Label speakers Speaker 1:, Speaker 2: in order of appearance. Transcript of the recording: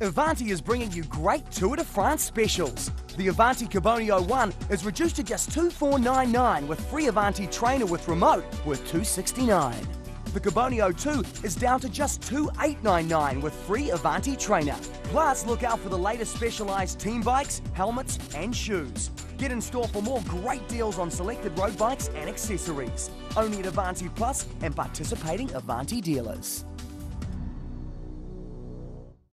Speaker 1: Avanti is bringing you great Tour de France specials. The Avanti Carbonio 1 is reduced to just 2499 with free Avanti trainer with remote worth 269. The Carbonio 2 is down to just 2899 with free Avanti trainer. Plus, look out for the latest specialized team bikes, helmets, and shoes. Get in store for more great deals on selected road bikes and accessories. Only at Avanti Plus and participating Avanti dealers.